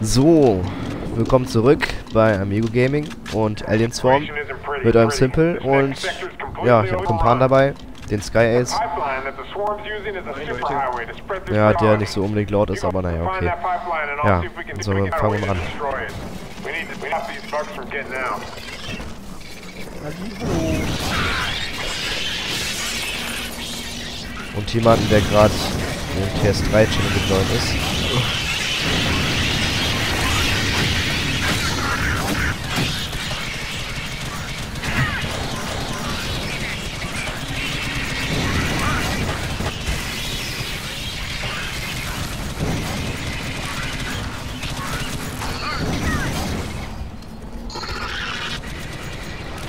So, willkommen zurück bei Amigo Gaming und Alien Swarm mit eurem Simple und ja, ich habe einen Kumpan dabei, den Sky Ace. Ja, der nicht so unbedingt laut ist, aber naja, okay. Ja, so fangen wir mal an. Und jemanden, der gerade den TS3 Channel gejoint ist.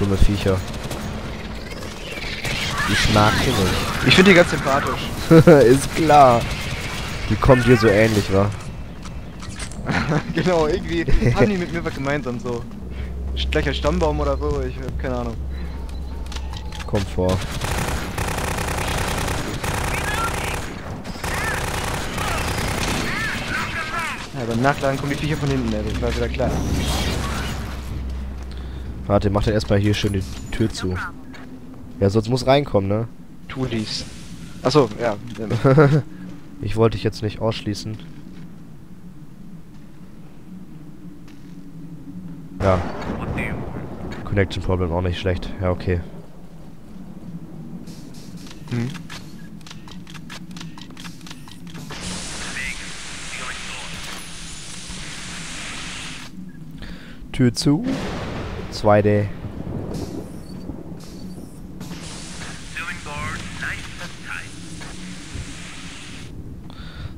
Dumme Viecher. Ich mag die nicht. Ich finde die ganz sympathisch. ist klar. Die kommt dir so ähnlich, wa? genau, irgendwie haben die mit mir was gemeinsam so. Gleicher Stammbaum oder so, ich hab keine Ahnung. Kommt vor. Ja, beim Nachladen kommen die Viecher von hinten, ey, das war wieder klar. Warte, mach dann erstmal hier schön die Tür zu. Ja, sonst muss reinkommen, ne? Tu dies. Achso, ja. ich wollte dich jetzt nicht ausschließen. Ja. Connection Problem auch nicht schlecht. Ja, okay. Hm. Tür zu. Zweite.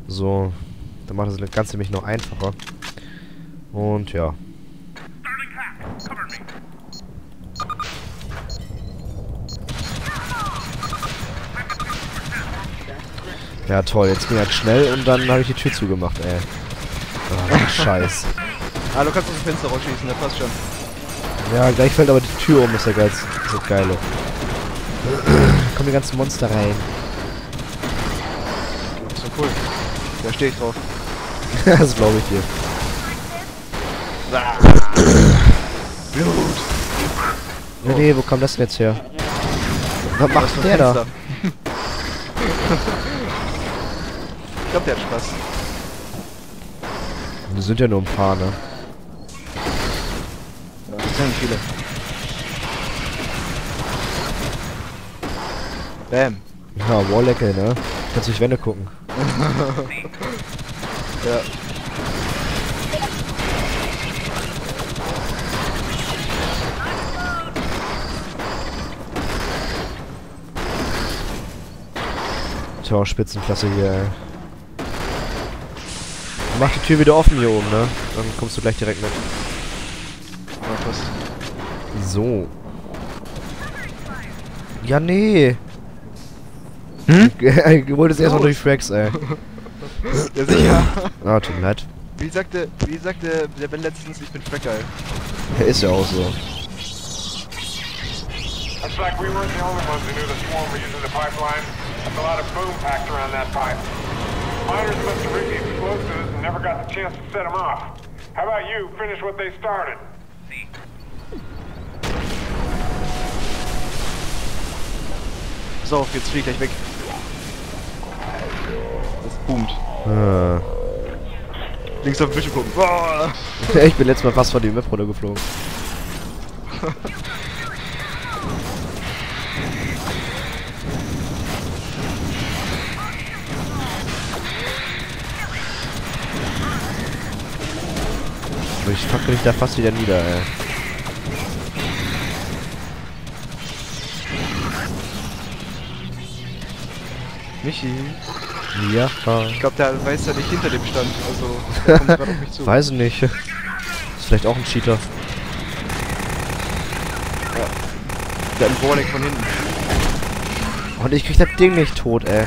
So, dann macht das Ganze nämlich noch einfacher. Und ja. Ja toll, jetzt ging halt schnell und dann habe ich die Tür zugemacht, ey. Oh, Scheiß. ah, du kannst aus dem Fenster rausschießen, der passt schon. Ja, gleich fällt aber die Tür um, ist ja geil. Ist das geile. Kommen die ganzen Monster rein. Das ist so cool. Da stehe ich drauf. das glaube ich dir. Blut. Ja, nee, wo kommt das denn jetzt her? Was macht der da? ich glaube, der hat Spaß. Wir sind ja nur ein paar, ne? Sind viele. Bam. Ja, Warlecke, ne? Kannst durch Wände gucken. ja. Tja, Spitzenklasse hier, ey. Mach die Tür wieder offen hier oben, ne? Dann kommst du gleich direkt mit was. So. Ja, nee. Hm? du wolltest oh. erstmal durch Fracks, ey. ja, sicher. Ah, tut mir leid. Wie sagte, wie sagte der Ben letztens, ich bin Fracker. Ja, ist ja auch so. Looks like we weren't the only ones who knew the swarm were using the pipeline. There's a lot of boom packed around that pipe. Miners must have rigged the explosives and never got the chance to set them off. How about you finish what they started? Pass auf, jetzt fliegt gleich weg. Das boomt. Ah. Links auf den Bildschirm gucken. Boah. ich bin letztes Mal fast von dem Map runtergeflogen. ich fackel mich da fast wieder nieder, ey. Michi. Ja. Ich glaube, der weiß ja nicht hinter dem stand. Also, kommt gerade auf mich zu. Weiß nicht. Ist vielleicht auch ein Cheater. Ja. Der hat einen Warning von hinten. Und ich krieg das Ding nicht tot, ey.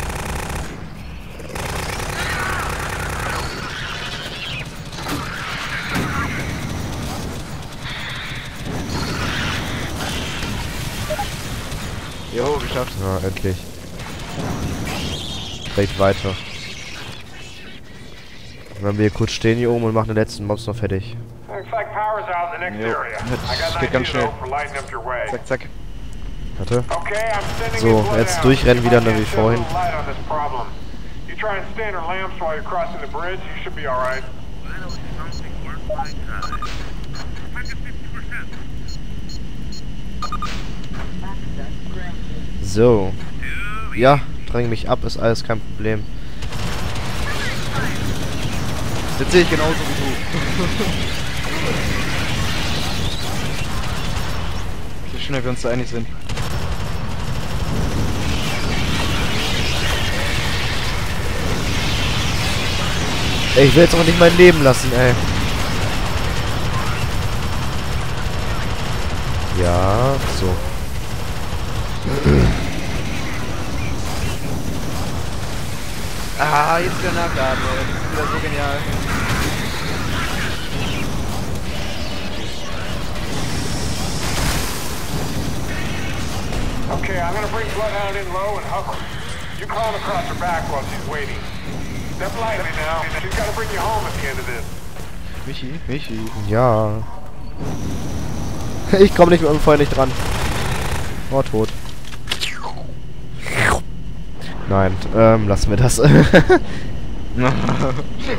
Jo, geschafft. Ja, endlich direkt weiter. Wenn wir kurz stehen hier oben und machen den letzten Mobs noch fertig. Looks like power's out in the next Jo, area. das geht ganz schnell. Zack, zack. Warte. Okay, I'm sending So, jetzt durchrennen wieder, ne, wie vorhin. little light on this problem. You try and stand our lamps while you're crossing the bridge, you should be alright. So. Ja, dräng mich ab, ist alles kein Problem. Das sehe ich genauso wie du. So schnell wir uns da einig sind. Ey, ich will jetzt auch nicht mein Leben lassen, ey. Ja, so. Ah, jetzt der Nachladen, ey. Das ist wieder so genial. Okay, I'm gonna bring Bloodhound in low and hover. You climb across her back while she's waiting. Step lightly now. She's gotta bring you home at the end of this. Michi, Michi. Ja. Ich komme nicht mit meinem Feuer nicht dran. Oh, tot. Nein, ähm, lassen wir das.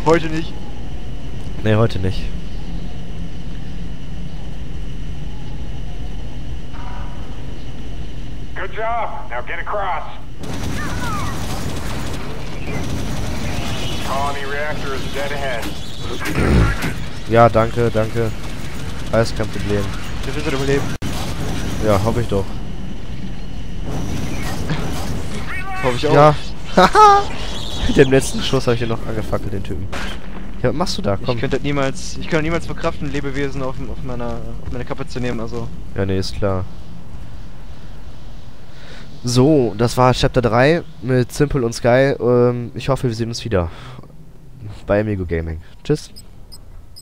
Heute nicht. ne, heute nicht. Good job. Now get across. Colony reactor is dead ahead. Ja, danke, danke. Alles kein Problem. Wir wissen überleben. Ja, hoffe ich doch. Hoffe ich auch. Ja. Haha. Mit dem letzten Schuss habe ich den noch angefackelt, den Typen. Ja, was machst du da? Komm. Ich könnte niemals, ich könnte niemals verkraften, Lebewesen auf, auf, meiner, auf meine Kappe zu nehmen, also. Ja, nee, ist klar. So, das war Chapter 3 mit Simple und Sky. Ähm, ich hoffe, wir sehen uns wieder bei Amigo Gaming. Tschüss.